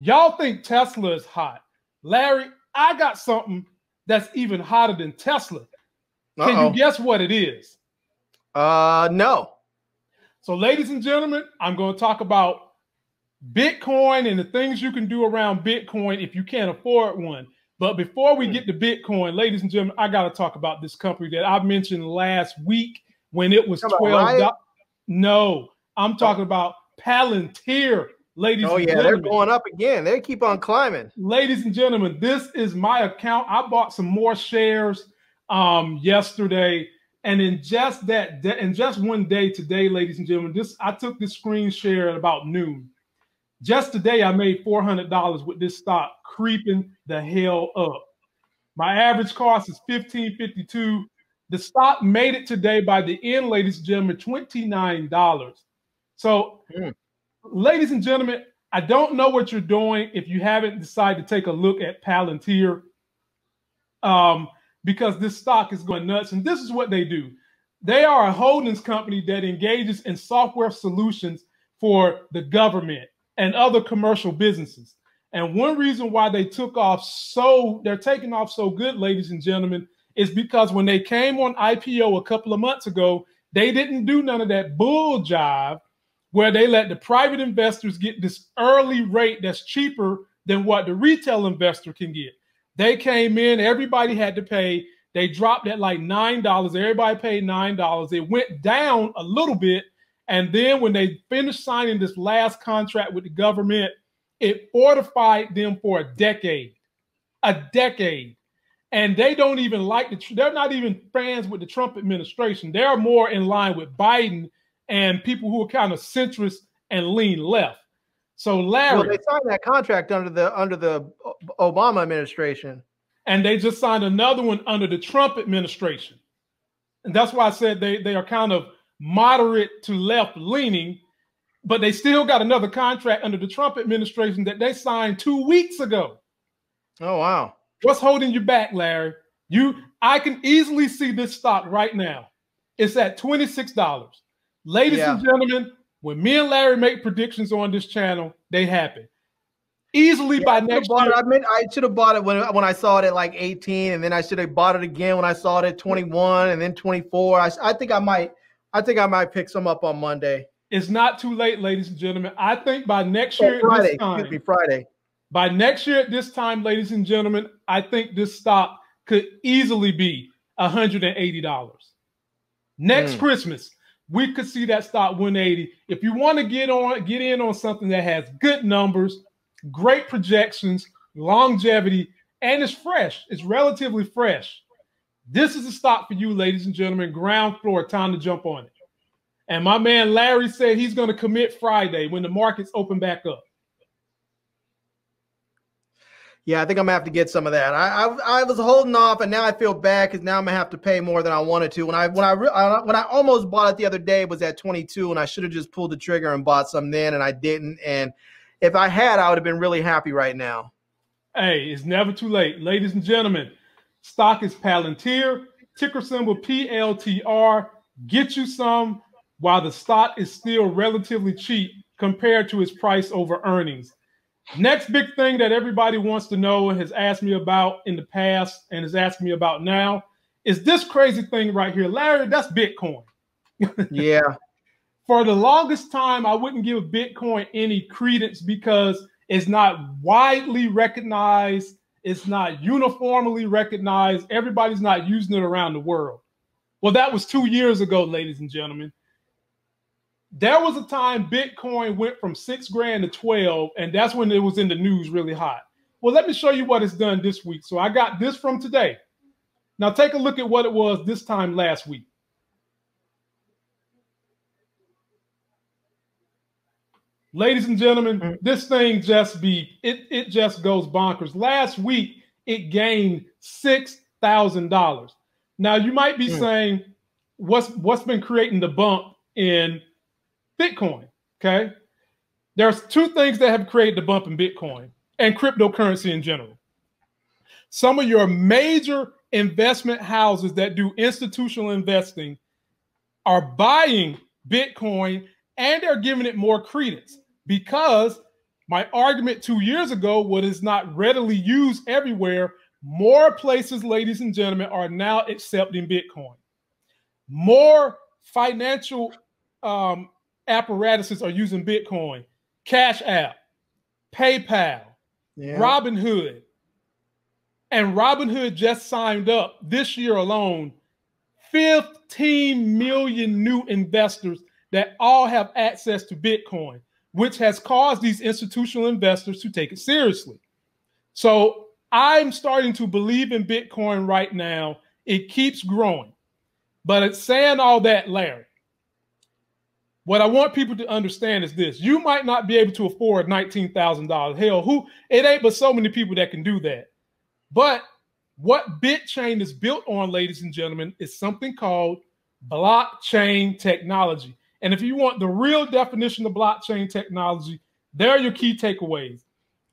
Y'all think Tesla is hot. Larry, I got something that's even hotter than Tesla. Can Uh-oh. you guess what it is? Uh no. So, ladies and gentlemen, I'm going to talk about Bitcoin and the things you can do around Bitcoin if you can't afford one. But before we hmm. get to Bitcoin, ladies and gentlemen, I got to talk about this company that I mentioned last week when it was twelve. No, I'm talking about Palantir, ladies. Oh yeah, they're going up again. They keep on climbing. Ladies and gentlemen, this is my account. I bought some more shares um, yesterday, and in just that, in just one day today, ladies and gentlemen, this I took this screen share at about noon. Just today, I made four hundred dollars with this stock creeping the hell up. My average cost is fifteen fifty two. The stock made it today by the end, ladies and gentlemen, $29. So, mm. Ladies and gentlemen, I don't know what you're doing if you haven't decided to take a look at Palantir um, because this stock is going nuts. And this is what they do they are a holdings company that engages in software solutions for the government and other commercial businesses. And one reason why they took off so, they're taking off so good, ladies and gentlemen, is because when they came on IPO a couple of months ago, they didn't do none of that bull jive where they let the private investors get this early rate that's cheaper than what the retail investor can get. They came in, everybody had to pay. They dropped at like $9. Everybody paid $9. It went down a little bit. And then when they finished signing this last contract with the government, it fortified them for a decade. A decade and they don't even like the they're not even fans with the Trump administration. They're more in line with Biden and people who are kind of centrist and lean left. So Larry, well, they signed that contract under the under the Obama administration, and they just signed another one under the Trump administration, and that's why I said they they are kind of moderate to left leaning, but they still got another contract under the Trump administration that they signed two weeks ago. Oh wow! What's holding you back, Larry? You, I can easily see this stock right now. It's at $26. Ladies yeah. and gentlemen, when me and Larry make predictions on this channel, they happen. Easily yeah, by next year. It. I mean, I should have bought it when, when I saw it at like 18, and then I should have bought it again when I saw it at 21 and then 24. I, I think I might, I think I might pick some up on Monday. It's not too late, ladies and gentlemen. I think by next oh, year, Friday, time, excuse me, Friday. By next year at this time, ladies and gentlemen, I think this stock could easily be $180. Next mm. Christmas, we could see that stock 180. If you want to get on, get in on something that has good numbers, great projections, longevity, and it's fresh. It's relatively fresh. This is a stock for you, ladies and gentlemen. Ground floor, time to jump on it. And my man Larry said he's going to commit Friday when the markets open back up. Yeah, I think I'm gonna have to get some of that. I I, I was holding off, and now I feel bad because now I'm gonna have to pay more than I wanted to. When I when I, when I almost bought it the other day, it was at 22, and I should have just pulled the trigger and bought some then, and I didn't. And if I had, I would have been really happy right now. Hey, it's never too late, ladies and gentlemen. Stock is Palantir, ticker symbol PLTR. Get you some while the stock is still relatively cheap compared to its price over earnings. Next big thing that everybody wants to know and has asked me about in the past and is asking me about now is this crazy thing right here. Larry, that's Bitcoin. yeah. For the longest time, I wouldn't give Bitcoin any credence because it's not widely recognized, it's not uniformly recognized, everybody's not using it around the world. Well, that was two years ago, ladies and gentlemen there was a time Bitcoin went from six grand to 12, and that's when it was in the news really hot. Well, let me show you what it's done this week. So I got this from today. Now take a look at what it was this time last week. Ladies and gentlemen, mm-hmm. this thing just be it, it just goes bonkers. Last week it gained six thousand dollars. Now you might be mm. saying, what's what's been creating the bump in Bitcoin. Okay. There's two things that have created the bump in Bitcoin and cryptocurrency in general. Some of your major investment houses that do institutional investing are buying Bitcoin and they're giving it more credence because My argument two years ago what is not readily used everywhere. More places, ladies and gentlemen, are now accepting Bitcoin. More financial um, apparatuses are using Bitcoin. Cash App, PayPal, yeah. Robinhood. And Robinhood just signed up this year alone 15 million new investors that all have access to Bitcoin, which has caused these institutional investors to take it seriously. So I'm starting to believe in Bitcoin right now. It keeps growing. But it's saying all that, Larry, what I want people to understand is this: you might not be able to afford nineteen thousand dollars. Hell, who it ain't but so many people that can do that. But what BitChain is built on, ladies and gentlemen, is something called blockchain technology. And if you want the real definition of blockchain technology, there are your key takeaways.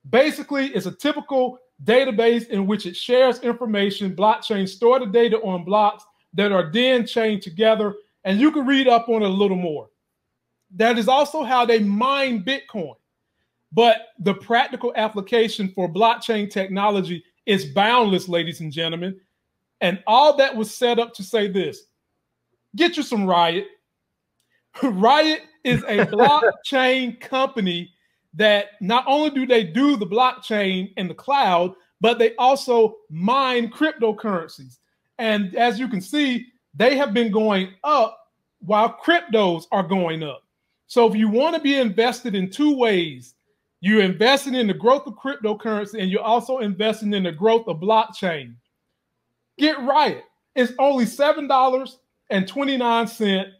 Basically, it's a typical database in which it shares information. Blockchain store the data on blocks that are then chained together. And you can read up on it a little more. That is also how they mine Bitcoin. But the practical application for blockchain technology is boundless, ladies and gentlemen. And all that was set up to say this get you some Riot. Riot is a blockchain company that not only do they do the blockchain in the cloud, but they also mine cryptocurrencies. And as you can see, they have been going up while cryptos are going up. So if you want to be invested in two ways, you're investing in the growth of cryptocurrency and you're also investing in the growth of blockchain. Get Riot. It's only $7.29.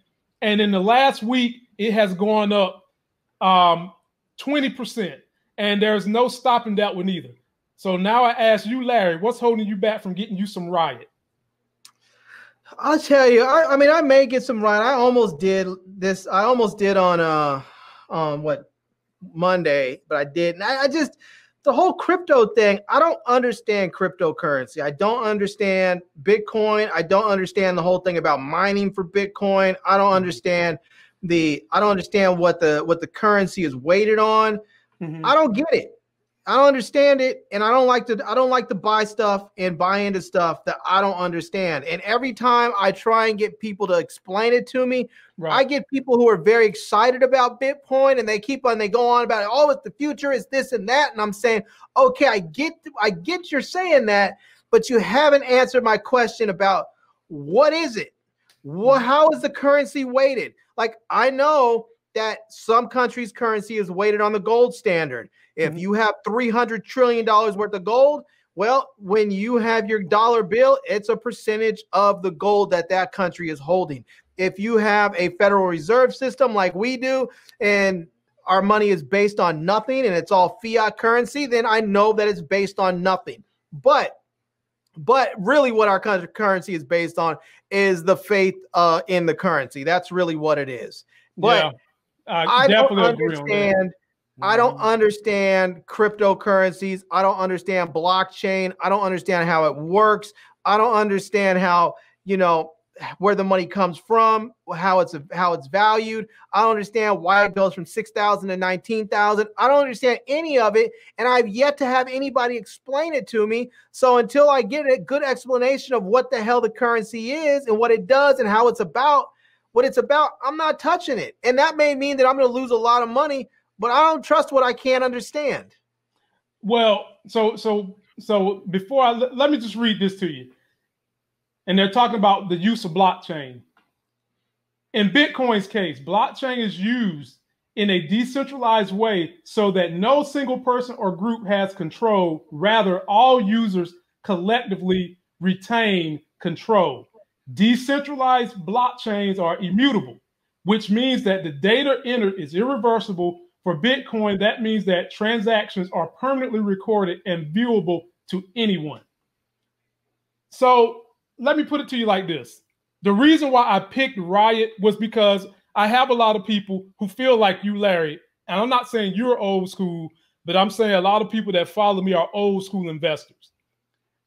And in the last week, it has gone up um, 20%. And there's no stopping that one either. So now I ask you, Larry, what's holding you back from getting you some Riot? I'll tell you. I, I mean, I may get some Riot. I almost did this. I almost did on uh on what Monday, but I didn't. I, I just the whole crypto thing. I don't understand cryptocurrency. I don't understand Bitcoin. I don't understand the whole thing about mining for Bitcoin. I don't understand the. I don't understand what the what the currency is weighted on. Mm-hmm. I don't get it. I don't understand it, and I don't like to. I don't like to buy stuff and buy into stuff that I don't understand. And every time I try and get people to explain it to me, right. I get people who are very excited about Bitcoin, and they keep on. They go on about it. Oh, it's the future. It's this and that. And I'm saying, okay, I get. I get you're saying that, but you haven't answered my question about what is it? What? Mm-hmm. How is the currency weighted? Like I know that some countries' currency is weighted on the gold standard. If mm-hmm. you have $300 trillion worth of gold, well, when you have your dollar bill, it's a percentage of the gold that that country is holding. If you have a Federal Reserve system like we do, and our money is based on nothing and it's all fiat currency, then I know that it's based on nothing. But but really what our currency is based on is the faith uh, in the currency. That's really what it is. But yeah, I don't understand I don't mm-hmm. understand cryptocurrencies. I don't understand blockchain. I don't understand how it works. I don't understand how, you know, where the money comes from, how it's how it's valued. I don't understand why it goes from 6,000 to 19,000. I don't understand any of it and I've yet to have anybody explain it to me. So until I get a good explanation of what the hell the currency is and what it does and how it's about, what it's about, I'm not touching it. And that may mean that I'm going to lose a lot of money, but I don't trust what I can't understand. Well, so so so before I let me just read this to you. And they're talking about the use of blockchain. In Bitcoin's case, blockchain is used in a decentralized way so that no single person or group has control. Rather, all users collectively retain control. Decentralized blockchains are immutable, which means that the data entered is irreversible for Bitcoin, that means that transactions are permanently recorded and viewable to anyone. So let me put it to you like this. The reason why I picked Riot was because I have a lot of people who feel like you, Larry. And I'm not saying you're old school, but I'm saying a lot of people that follow me are old school investors.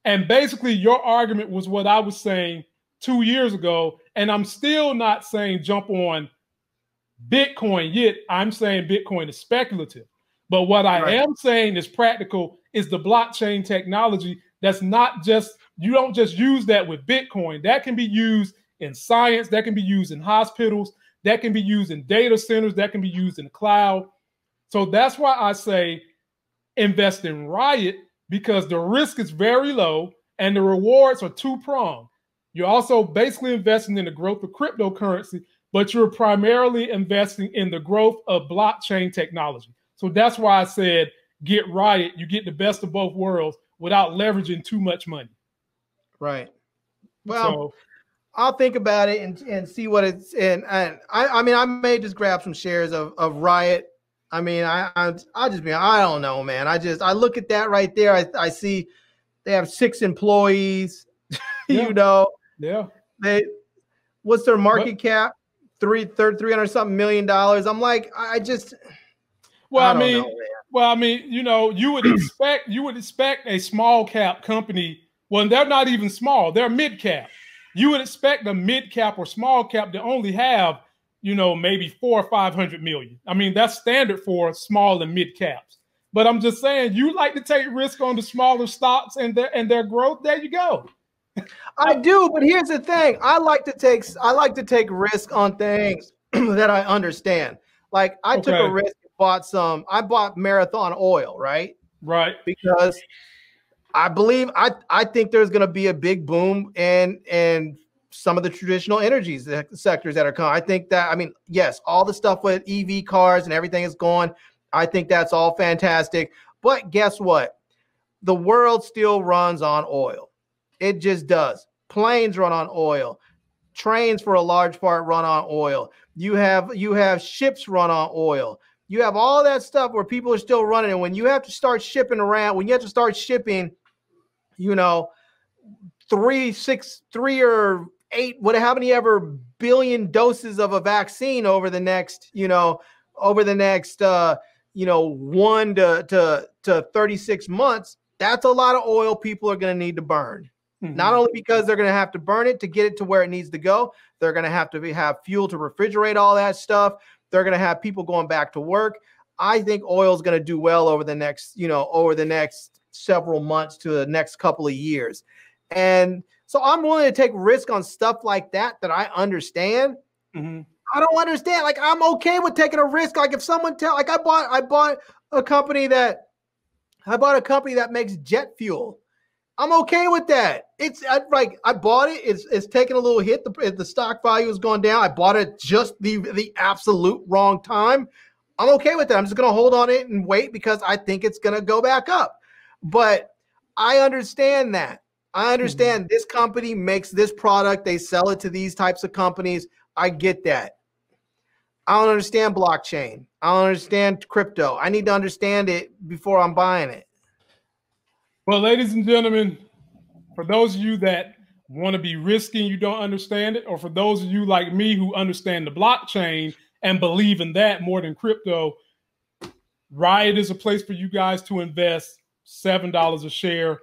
And basically, your argument was what I was saying two years ago. And I'm still not saying jump on Bitcoin, yet I'm saying Bitcoin is speculative. But what I right. am saying is practical is the blockchain technology that's not just you don't just use that with Bitcoin. That can be used in science, that can be used in hospitals, that can be used in data centers, that can be used in the cloud. So that's why I say invest in Riot because the risk is very low and the rewards are two pronged. You're also basically investing in the growth of cryptocurrency, but you're primarily investing in the growth of blockchain technology. So that's why I said get Riot. You get the best of both worlds without leveraging too much money. Right. Well, so, I'll think about it and, and see what it's and, and I, I mean I may just grab some shares of, of Riot. I mean I I I just be I don't know man. I just I look at that right there. I, I see they have six employees. Yeah. you know. Yeah. They what's their market but, cap? Three third three hundred something million dollars. I'm like I just well I, I mean know, well I mean you know you would expect you would expect a small cap company well they're not even small they're mid cap you would expect a mid cap or small cap to only have, you know, maybe four or 500 million. I mean, that's standard for small and mid caps. But I'm just saying, you like to take risk on the smaller stocks and their and their growth. There you go. I do, but here's the thing: I like to take I like to take risk on things that I understand. Like I okay. took a risk, bought some. I bought Marathon Oil, right? Right. Because I believe I I think there's going to be a big boom in and some of the traditional energies the sectors that are coming. I think that I mean yes, all the stuff with EV cars and everything is going. I think that's all fantastic. But guess what? The world still runs on oil. It just does. Planes run on oil. Trains for a large part run on oil. You have you have ships run on oil. You have all that stuff where people are still running. And when you have to start shipping around, when you have to start shipping you know, three, six, three or eight, what, how many ever billion doses of a vaccine over the next, you know, over the next, uh, you know, one to, to, to 36 months, that's a lot of oil people are going to need to burn. Mm-hmm. Not only because they're going to have to burn it to get it to where it needs to go, they're going to have to be, have fuel to refrigerate all that stuff. They're going to have people going back to work. I think oil is going to do well over the next, you know, over the next several months to the next couple of years. And so I'm willing to take risk on stuff like that that I understand. Mm-hmm. I don't understand. Like I'm okay with taking a risk. Like if someone tell, like I bought, I bought a company that, I bought a company that makes jet fuel. I'm okay with that. It's I, like I bought it. It's it's taking a little hit. The the stock value has gone down. I bought it just the the absolute wrong time. I'm okay with that. I'm just gonna hold on it and wait because I think it's gonna go back up. But I understand that. I mm-hmm. understand mm-hmm. this company makes this product, they sell it to these types of companies. I get that. I don't understand blockchain. I don't understand crypto. I need to understand it before I'm buying it. Well, ladies and gentlemen, for those of you that want to be risky and you don't understand it, or for those of you like me who understand the blockchain and believe in that more than crypto, Riot is a place for you guys to invest seven dollars a share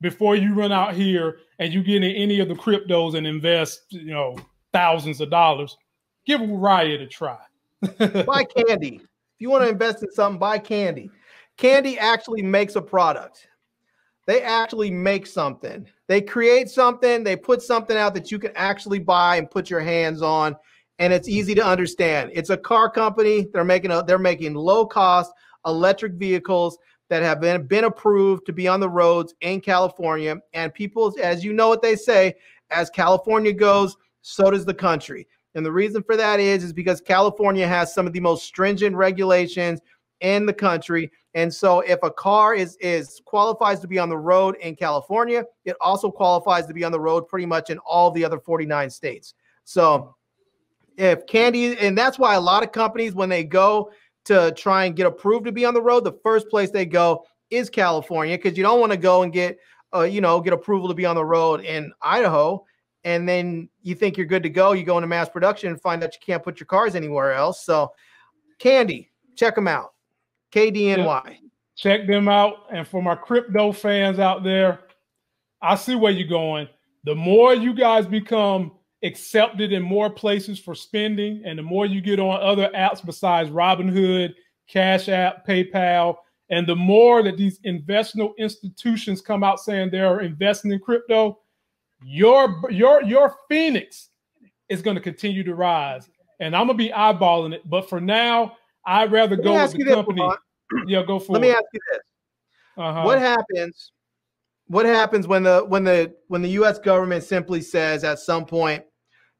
before you run out here and you get in any of the cryptos and invest, you know, thousands of dollars. Give Riot a try. buy Kandi. If you want to invest in something, buy Kandi. Kandi actually makes a product. They actually make something. They create something, they put something out that you can actually buy and put your hands on and it's easy to understand. It's a car company. They're making a, they're making low cost electric vehicles that have been, been approved to be on the roads in California. And people, as you know what they say, as California goes, so does the country. And the reason for that is, is because California has some of the most stringent regulations in the country. And so if a car is is qualifies to be on the road in California, it also qualifies to be on the road pretty much in all the other 49 states. So if Kandi, and that's why a lot of companies, when they go to try and get approved to be on the road, the first place they go is California because you don't want to go and get, uh, you know, get approval to be on the road in Idaho. And then you think you're good to go. You go into mass production and find that you can't put your cars anywhere else. So, Kandi, check them out. KDNY. Check them out. And for my crypto fans out there, I see where you're going. The more you guys become accepted in more places for spending, and the more you get on other apps besides Robinhood, Cash App, PayPal. And the more that these investment institutions come out saying they're investing in crypto, your your your Phoenix is going to continue to rise. And I'm gonna be eyeballing it. But for now, I'd rather go with the company. This, yeah, go for Let it. Let me ask you this. Uh-huh. What happens? What happens when the when the when the US government simply says at some point,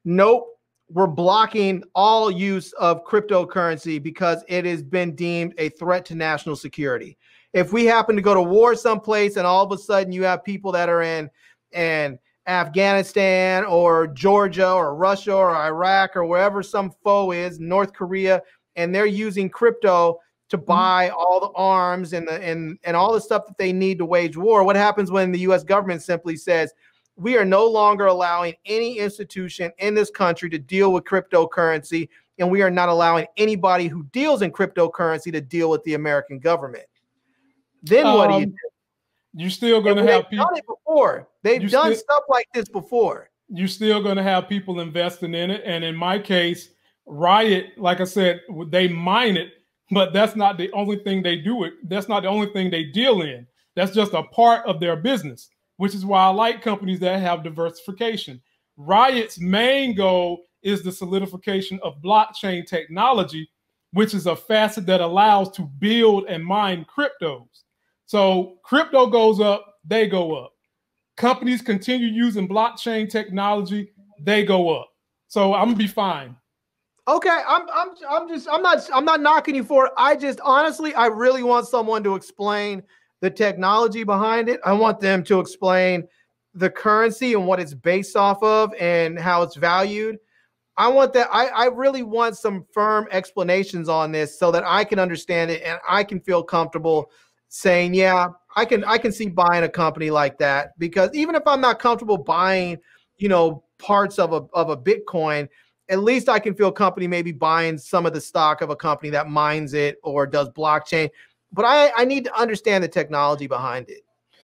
nope, we're blocking all use of cryptocurrency because it has been deemed a threat to national security. If we happen to go to war someplace and all of a sudden you have people that are in and Afghanistan or Georgia or Russia or Iraq or wherever some foe is, North Korea, and they're using crypto to mm-hmm. buy all the arms and the and and all the stuff that they need to wage war. What happens when the US government simply says, we are no longer allowing any institution in this country to deal with cryptocurrency, and we are not allowing anybody who deals in cryptocurrency to deal with the American government. Then what um, do you um, do? You're still going to have people. Done it before. They've done still, stuff like this before. You're still going to have people investing in it, and in my case, Riot, like I said, they mine it, but that's not the only thing they do. It. That's not the only thing they deal in. That's just a part of their business which is why I like companies that have diversification. Riot's main goal is the solidification of blockchain technology, which is a facet that allows to build and mine cryptos. So crypto goes up, they go up. Companies continue using blockchain technology, they go up. So I'm gonna be fine. Okay, I'm I'm I'm just I'm not I'm not knocking you for it. I just honestly I really want someone to explain the technology behind it. I want them to explain the currency and what it's based off of and how it's valued. I want that. I, I really want some firm explanations on this so that I can understand it and I can feel comfortable saying, yeah, I can I can see buying a company like that because even if I'm not comfortable buying, you know, parts of a of a Bitcoin, at least I can feel company maybe buying some of the stock of a company that mines it or does blockchain but I, I need to understand the technology behind it.